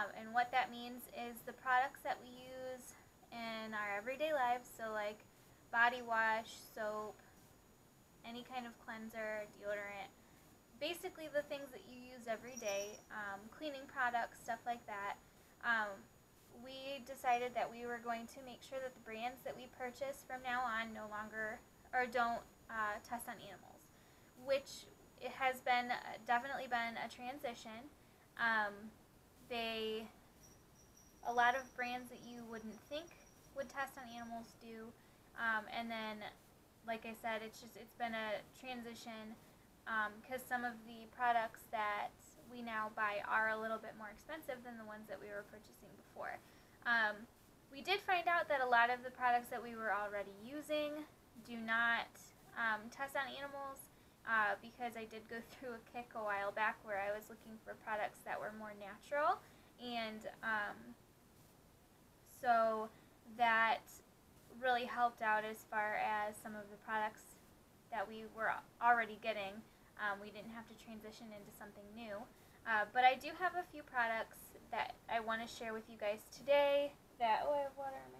Um, and what that means is the products that we use in our everyday lives, so like body wash, soap, any kind of cleanser, deodorant, basically the things that you use every day, um, cleaning products, stuff like that. Um, we decided that we were going to make sure that the brands that we purchase from now on no longer or don't uh, test on animals, which it has been definitely been a transition. Um, they a lot of brands that you wouldn't think would test on animals do, um, and then like I said, it's just it's been a transition because um, some of the products that we now buy are a little bit more expensive than the ones that we were purchasing before. Um, we did find out that a lot of the products that we were already using do not um, test on animals uh, because I did go through a kick a while back where I was looking for products that were more natural and um, so that really helped out as far as some of the products that we were already getting. Um, we didn't have to transition into something new. Uh, but I do have a few products that I want to share with you guys today. That oh, I have water on my.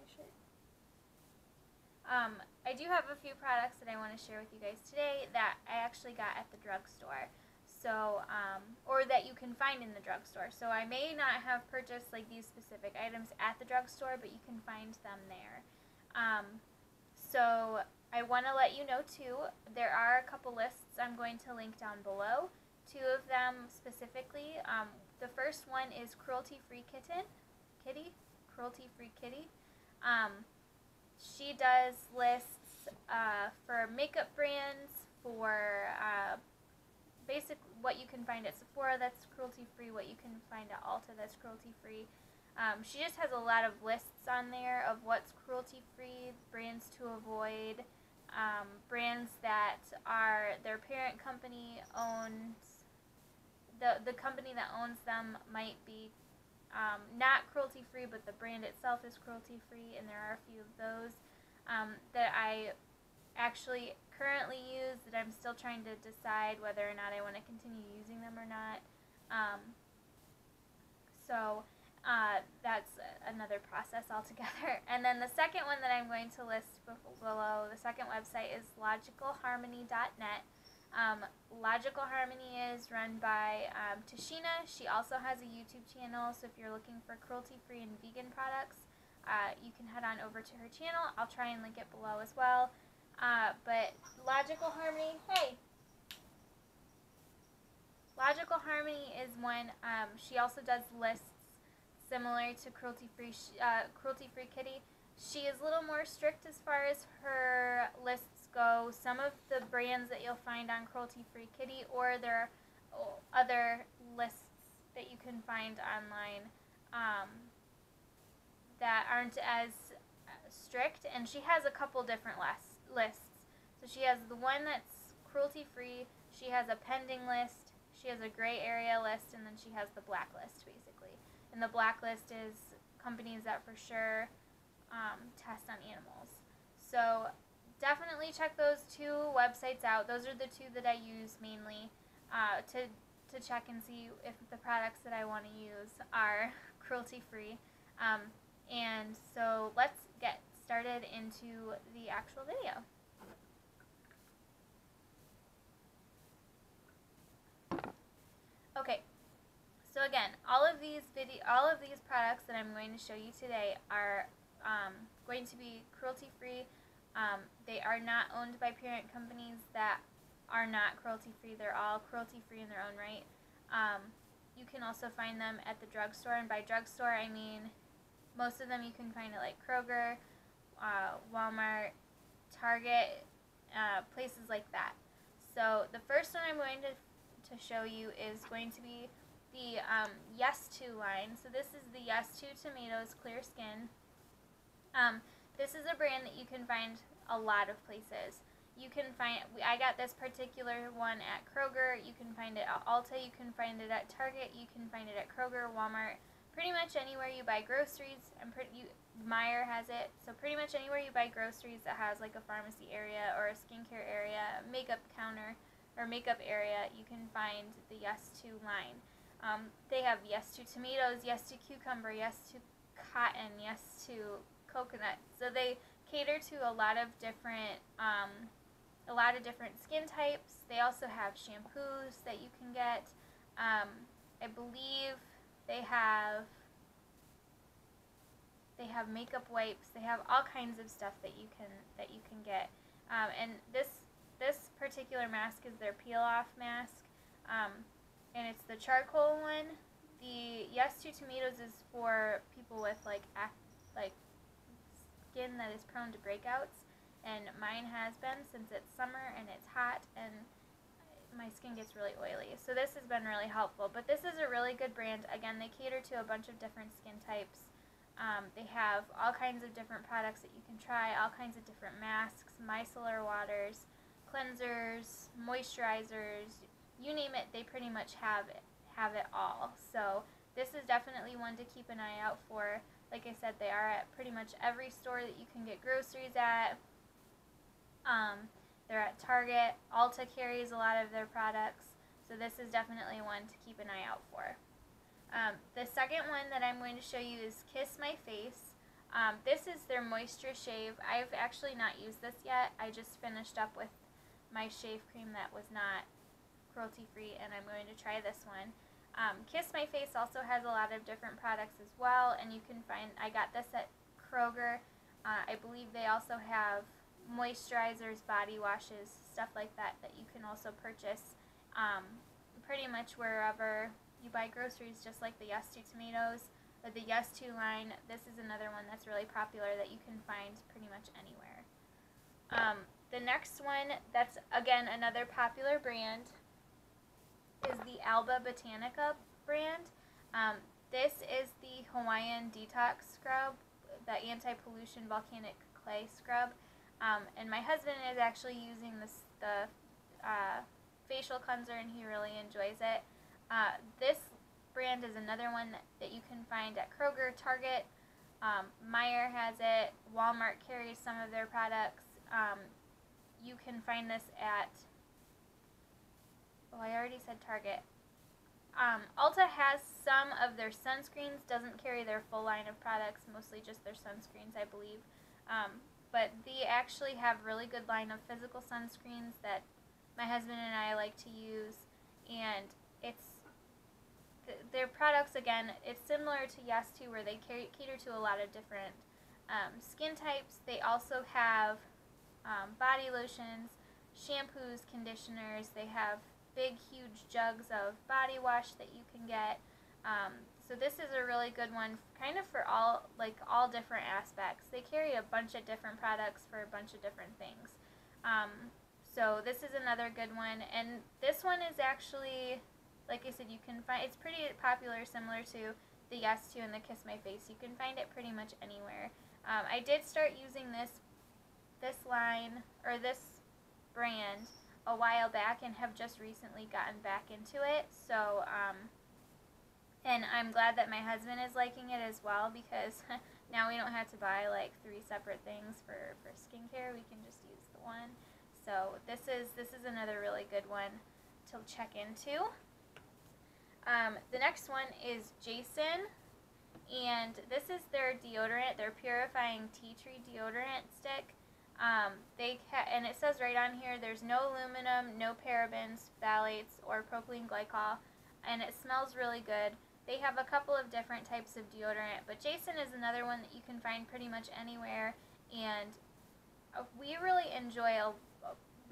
Um, I do have a few products that I want to share with you guys today that I actually got at the drugstore. So, um, or that you can find in the drugstore. So I may not have purchased like these specific items at the drugstore, but you can find them there. Um, so I want to let you know too, there are a couple lists I'm going to link down below two of them specifically. Um, the first one is Cruelty Free Kitten, Kitty, Cruelty Free Kitty. Um, she does lists uh, for makeup brands, for uh, basic what you can find at Sephora that's cruelty free, what you can find at Ulta that's cruelty free. Um, she just has a lot of lists on there of what's cruelty free, brands to avoid, um, brands that are their parent company owns the the company that owns them might be um, not cruelty free, but the brand itself is cruelty free, and there are a few of those um, that I actually currently use that I'm still trying to decide whether or not I want to continue using them or not. Um, so uh, that's another process altogether. And then the second one that I'm going to list below, the second website is logicalharmony.net. Um, Logical Harmony is run by um, Tashina. She also has a YouTube channel, so if you're looking for cruelty-free and vegan products, uh, you can head on over to her channel. I'll try and link it below as well. Uh, but Logical Harmony, hey! Logical Harmony is one, um, she also does lists similar to Cruelty Free, uh, Cruelty Free Kitty. She is a little more strict as far as her lists go some of the brands that you'll find on Cruelty Free Kitty, or there are other lists that you can find online um, that aren't as strict. And she has a couple different lists. lists. So she has the one that's cruelty free, she has a pending list, she has a gray area list, and then she has the blacklist basically. And the blacklist is companies that for sure um, test on animals. So definitely check those two websites out. Those are the two that I use mainly uh, to to check and see if the products that I want to use are cruelty free. Um, and so let's get started into the actual video. Okay, so again, all of these video, all of these products that I'm going to show you today are um, going to be cruelty free um, they are not owned by parent companies that are not cruelty free. They're all cruelty free in their own right. Um, you can also find them at the drugstore, and by drugstore I mean most of them you can find at like Kroger, uh, Walmart, Target, uh, places like that. So the first one I'm going to, to show you is going to be the um, Yes To line. So this is the Yes To Tomatoes Clear Skin. Um, this is a brand that you can find a lot of places. You can find, I got this particular one at Kroger, you can find it at Ulta, you can find it at Target, you can find it at Kroger, Walmart, pretty much anywhere you buy groceries, and pretty, you, Meijer has it, so pretty much anywhere you buy groceries that has like a pharmacy area or a skincare area, makeup counter, or makeup area, you can find the Yes to line. Um, they have Yes to tomatoes, Yes to cucumber, Yes to cotton, Yes to coconut. So they cater to a lot of different um, a lot of different skin types. They also have shampoos that you can get. Um, I believe they have they have makeup wipes. They have all kinds of stuff that you can that you can get. Um, and this this particular mask is their peel off mask, um, and it's the charcoal one. The Yes to Tomatoes is for people with like act, like skin that is prone to breakouts, and mine has been since it's summer and it's hot and my skin gets really oily. So this has been really helpful. But this is a really good brand. Again, they cater to a bunch of different skin types. Um, they have all kinds of different products that you can try, all kinds of different masks, micellar waters, cleansers, moisturizers, you name it, they pretty much have it, have it all. So this is definitely one to keep an eye out for. Like I said, they are at pretty much every store that you can get groceries at. Um, they're at Target. Ulta carries a lot of their products. So this is definitely one to keep an eye out for. Um, the second one that I'm going to show you is Kiss My Face. Um, this is their Moisture Shave. I've actually not used this yet. I just finished up with my shave cream that was not cruelty free and I'm going to try this one. Um, Kiss My Face also has a lot of different products as well and you can find, I got this at Kroger. Uh, I believe they also have moisturizers, body washes, stuff like that that you can also purchase um, pretty much wherever you buy groceries, just like the Yes to Tomatoes or the Yes to line. This is another one that's really popular that you can find pretty much anywhere. Um, the next one, that's again another popular brand, is the Alba Botanica brand. Um, this is the Hawaiian Detox Scrub, the anti-pollution volcanic clay scrub. Um, and my husband is actually using this the uh, facial cleanser, and he really enjoys it. Uh, this brand is another one that, that you can find at Kroger, Target. Um, Meijer has it. Walmart carries some of their products. Um, you can find this at. Oh, I already said Target. Um, Ulta has some of their sunscreens. Doesn't carry their full line of products. Mostly just their sunscreens, I believe. Um, but they actually have really good line of physical sunscreens that my husband and I like to use, and it's th- their products again. It's similar to Yes to where they cater to a lot of different um, skin types. They also have um, body lotions, shampoos, conditioners. They have big, huge jugs of body wash that you can get. Um, so this is a really good one, kind of for all like all different aspects. They carry a bunch of different products for a bunch of different things. Um, so this is another good one, and this one is actually, like I said, you can find. It's pretty popular, similar to the Yes to and the Kiss My Face. You can find it pretty much anywhere. Um, I did start using this this line or this brand a while back and have just recently gotten back into it. So um, and I'm glad that my husband is liking it as well because now we don't have to buy like three separate things for, for skincare. We can just use the one. So this is this is another really good one to check into. Um, the next one is Jason, and this is their deodorant, their purifying tea tree deodorant stick. Um, they ca- and it says right on here, there's no aluminum, no parabens, phthalates, or propylene glycol, and it smells really good. They have a couple of different types of deodorant, but Jason is another one that you can find pretty much anywhere, and uh, we really enjoy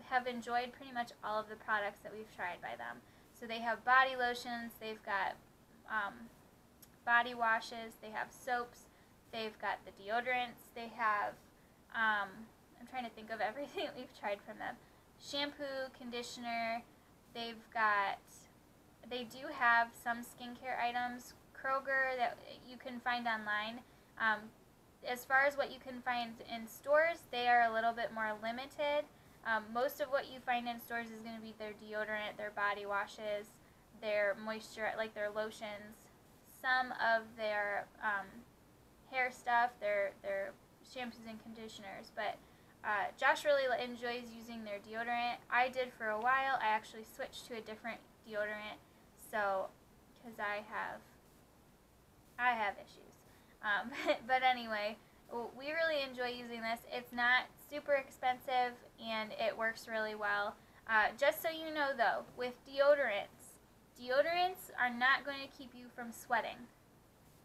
have enjoyed pretty much all of the products that we've tried by them. So they have body lotions, they've got um, body washes, they have soaps, they've got the deodorants, they have um, I'm trying to think of everything we've tried from them. Shampoo, conditioner, they've got they do have some skincare items, Kroger, that you can find online. Um, as far as what you can find in stores, they are a little bit more limited. Um, most of what you find in stores is going to be their deodorant, their body washes, their moisture, like their lotions, some of their um, hair stuff, their their shampoos and conditioners. But Uh, Josh really enjoys using their deodorant. I did for a while. I actually switched to a different deodorant, so because I have I have issues. Um, but anyway, we really enjoy using this. It's not super expensive and it works really well. Uh, just so you know though, with deodorants, deodorants are not going to keep you from sweating.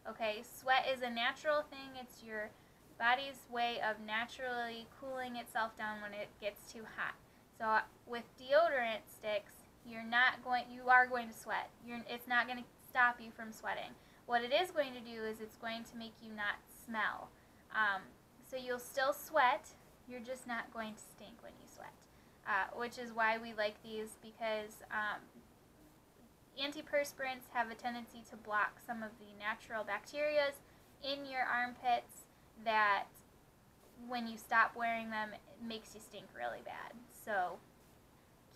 Okay, sweat is a natural thing. It's your body's way of naturally cooling itself down when it gets too hot. So with deodorant sticks, you're not going you are going to sweat. You're it's not going to stop you from sweating. What it is going to do is it's going to make you not smell. Um, so you'll still sweat, you're just not going to stink when you sweat. Uh, which is why we like these because um, antiperspirants have a tendency to block some of the natural bacteria in your armpits that when you stop wearing them it makes you stink really bad. So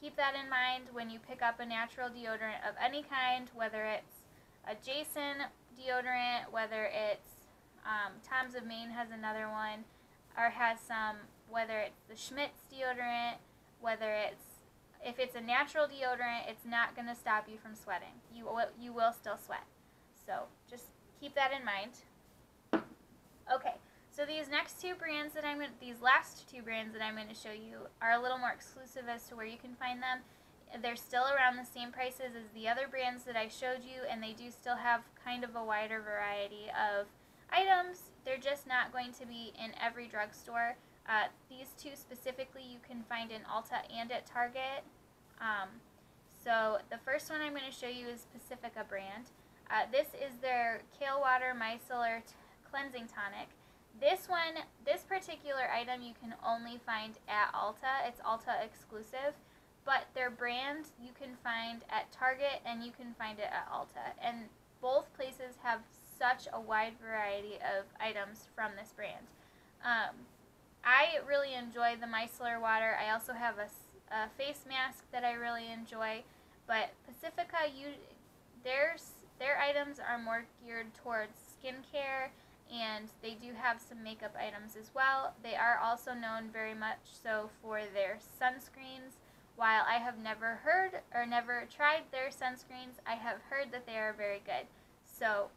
keep that in mind when you pick up a natural deodorant of any kind, whether it's a Jason deodorant, whether it's um, Tom's of Maine has another one, or has some, whether it's the Schmidt's deodorant, whether it's if it's a natural deodorant, it's not going to stop you from sweating. You will, you will still sweat. So just keep that in mind. Okay, so these next two brands that I'm these last two brands that I'm going to show you are a little more exclusive as to where you can find them. They're still around the same prices as the other brands that I showed you, and they do still have kind of a wider variety of items. They're just not going to be in every drugstore. Uh, these two specifically you can find in Ulta and at Target. Um, so the first one I'm going to show you is Pacifica brand. Uh, this is their Kale Water Micellar Cleansing Tonic. This one, this particular item you can only find at Ulta. It's Ulta exclusive but their brand you can find at Target and you can find it at Ulta. And both places have such a wide variety of items from this brand. Um, I really enjoy the micellar water. I also have a, a, face mask that I really enjoy. But Pacifica, you, there's, their items are more geared towards skincare and they do have some makeup items as well. They are also known very much so for their sunscreens while I have never heard or never tried their sunscreens, I have heard that they are very good. So,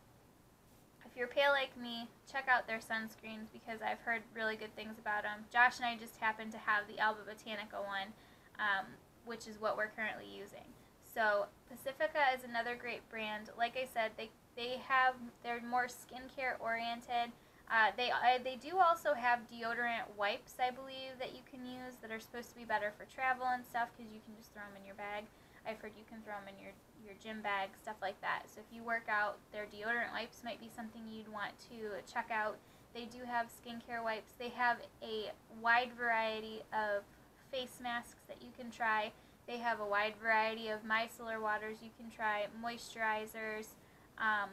if you're pale like me, check out their sunscreens because I've heard really good things about them. Josh and I just happen to have the Alba Botanica one, um, which is what we're currently using. So, Pacifica is another great brand. Like I said, they they have they're more skincare oriented. Uh, they uh, they do also have deodorant wipes, I believe, that you can use that are supposed to be better for travel and stuff because you can just throw them in your bag. I've heard you can throw them in your your gym bag, stuff like that. So if you work out, their deodorant wipes might be something you'd want to check out. They do have skincare wipes. They have a wide variety of face masks that you can try. They have a wide variety of micellar waters you can try, moisturizers, um,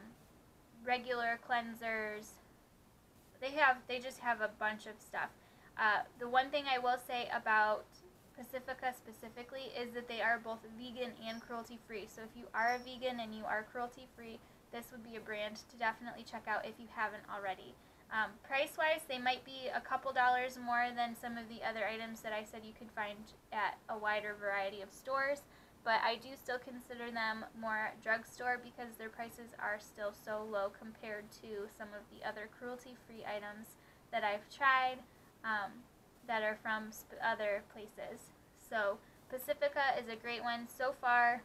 regular cleansers, they have they just have a bunch of stuff. Uh, the one thing I will say about Pacifica specifically is that they are both vegan and cruelty free. So if you are a vegan and you are cruelty free, this would be a brand to definitely check out if you haven't already. Um, price wise, they might be a couple dollars more than some of the other items that I said you could find at a wider variety of stores but I do still consider them more drugstore because their prices are still so low compared to some of the other cruelty-free items that I've tried um, that are from other places. So Pacifica is a great one so far.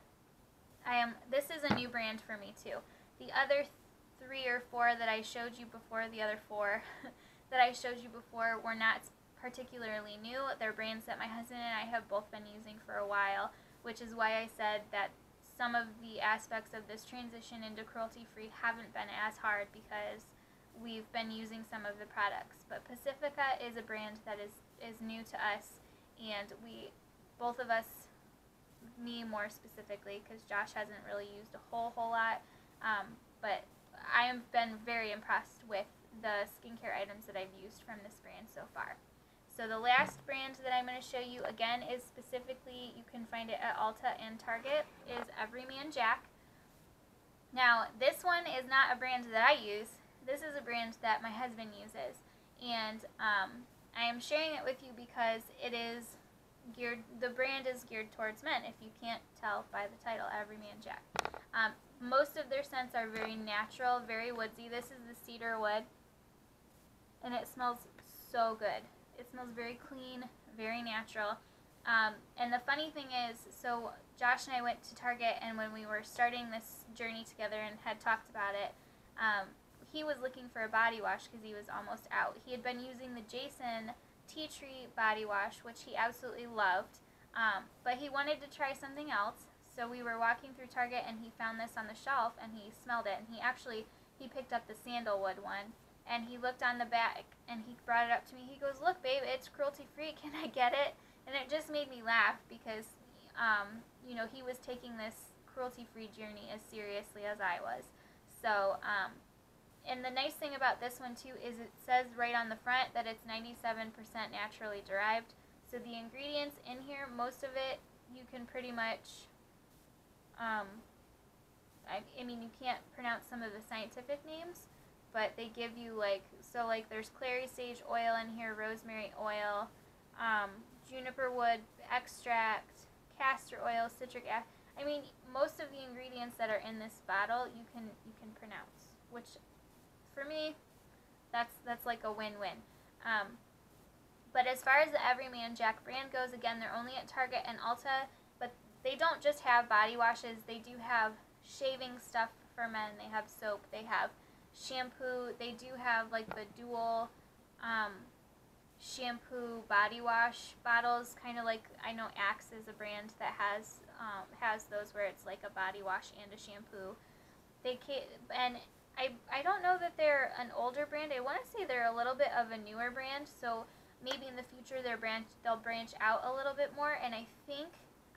I am. This is a new brand for me too. The other th- three or four that I showed you before, the other four that I showed you before, were not particularly new. They're brands that my husband and I have both been using for a while which is why I said that some of the aspects of this transition into cruelty free haven't been as hard because we've been using some of the products. But Pacifica is a brand that is, is new to us, and we, both of us, me more specifically, because Josh hasn't really used a whole, whole lot, um, but I have been very impressed with the skincare items that I've used from this brand so far. So the last brand that I'm going to show you again is specifically, you can find it at Ulta and Target, is Everyman Jack. Now this one is not a brand that I use, this is a brand that my husband uses. And um, I am sharing it with you because it is geared, the brand is geared towards men, if you can't tell by the title, Everyman Jack. Um, most of their scents are very natural, very woodsy. This is the cedar wood, and it smells so good. It smells very clean, very natural. Um, and the funny thing is, so Josh and I went to Target, and when we were starting this journey together and had talked about it, um, he was looking for a body wash because he was almost out. He had been using the Jason Tea Tree body wash, which he absolutely loved, um, but he wanted to try something else. So we were walking through Target, and he found this on the shelf, and he smelled it, and he actually he picked up the sandalwood one, and he looked on the back, and he brought it up to me. He goes, "Look, babe, it's cruelty free. Can I get it?" And it just made me laugh because, um, you know, he was taking this cruelty free journey as seriously as I was. So, um, and the nice thing about this one too is it says right on the front that it's 97% naturally derived. So the ingredients in here, most of it, you can pretty much, um, I, I mean, you can't pronounce some of the scientific names, but they give you like, so like there's clary sage oil in here, rosemary oil, um, juniper wood extract, castor oil, citric acid. I mean, most of the ingredients that are in this bottle you can you can pronounce, which for me, that's that's like a win-win. Um, but as far as the Everyman Jack brand goes, again, they're only at Target and Ulta, but they don't just have body washes. They do have shaving stuff for men. They have soap. They have shampoo. They do have like the dual um, shampoo body wash bottles, kind of like I know Axe is a brand that has um, has those where it's like a body wash and a shampoo. They can and I I don't know that they're an older brand. I want to say they're a little bit of a newer brand. So maybe in the future their branch they'll branch out a little bit more. And I think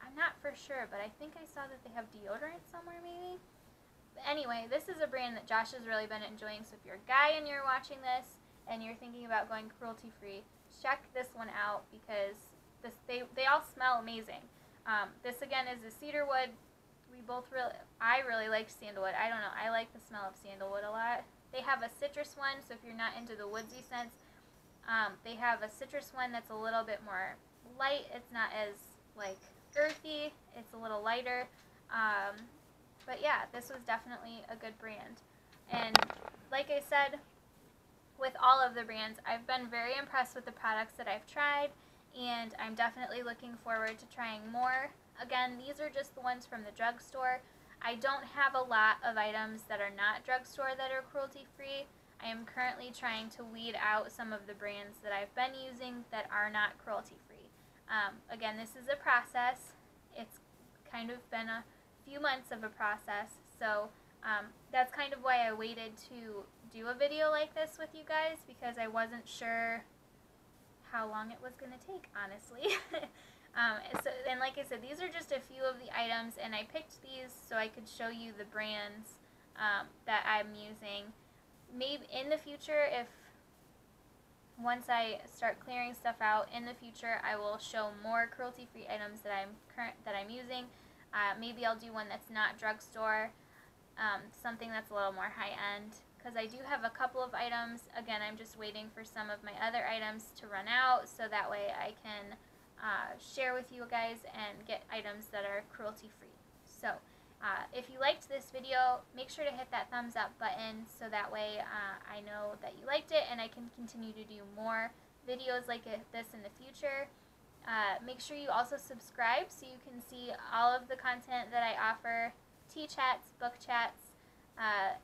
I'm not for sure, but I think I saw that they have deodorant somewhere maybe. Anyway, this is a brand that Josh has really been enjoying. So if you're a guy and you're watching this and you're thinking about going cruelty free, check this one out because this they they all smell amazing. Um, this again is a cedar wood. We both really I really like sandalwood. I don't know. I like the smell of sandalwood a lot. They have a citrus one, so if you're not into the woodsy scents, um, they have a citrus one that's a little bit more light. It's not as like earthy. It's a little lighter. Um, but yeah, this was definitely a good brand. And like I said, with all of the brands. I've been very impressed with the products that I've tried, and I'm definitely looking forward to trying more. Again, these are just the ones from the drugstore. I don't have a lot of items that are not drugstore that are cruelty free. I am currently trying to weed out some of the brands that I've been using that are not cruelty free. Um, again, this is a process. It's kind of been a few months of a process, so um, that's kind of why I waited to do a video like this with you guys because I wasn't sure how long it was going to take, honestly. um, so, and like I said, these are just a few of the items, and I picked these so I could show you the brands um, that I'm using. Maybe in the future, if once I start clearing stuff out in the future, I will show more cruelty-free items that I'm current that I'm using. Uh, maybe I'll do one that's not drugstore um, something that's a little more high end because I do have a couple of items. Again, I'm just waiting for some of my other items to run out so that way I can uh, share with you guys and get items that are cruelty free. So uh, if you liked this video, make sure to hit that thumbs up button so that way uh, I know that you liked it and I can continue to do more videos like this in the future. Uh, make sure you also subscribe so you can see all of the content that I offer tea chats, book chats, uh,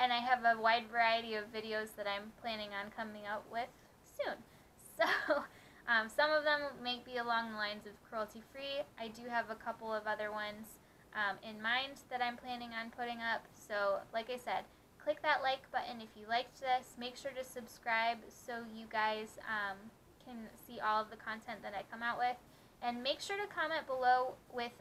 and I have a wide variety of videos that I'm planning on coming out with soon. So, um, some of them may be along the lines of cruelty free. I do have a couple of other ones um, in mind that I'm planning on putting up. So, like I said, click that like button if you liked this. Make sure to subscribe so you guys um, can see all of the content that I come out with. And make sure to comment below with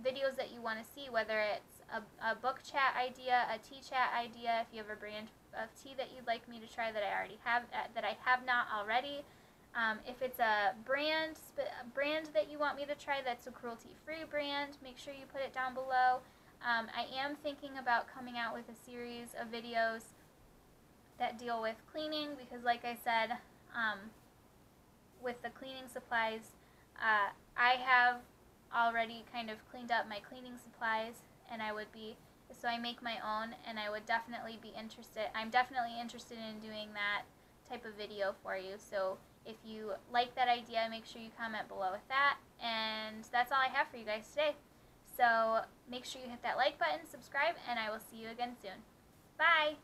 videos that you want to see, whether it's a, a book chat idea, a tea chat idea, if you have a brand of tea that you'd like me to try that I already have, uh, that I have not already. Um, if it's a brand a brand that you want me to try that's a cruelty-free brand, make sure you put it down below. Um, I am thinking about coming out with a series of videos that deal with cleaning because like I said, um, with the cleaning supplies, uh, I have already kind of cleaned up my cleaning supplies, and I would be so I make my own, and I would definitely be interested. I'm definitely interested in doing that type of video for you. So if you like that idea, make sure you comment below with that. And that's all I have for you guys today. So make sure you hit that like button, subscribe, and I will see you again soon. Bye!